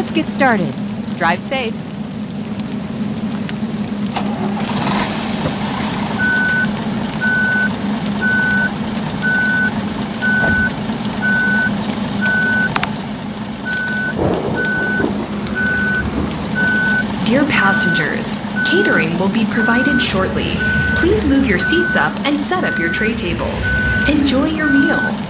Let's get started. Drive safe. Dear passengers, catering will be provided shortly. Please move your seats up and set up your tray tables. Enjoy your meal.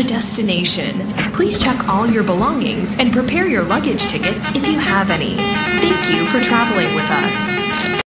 a destination. Please check all your belongings and prepare your luggage tickets if you have any. Thank you for traveling with us.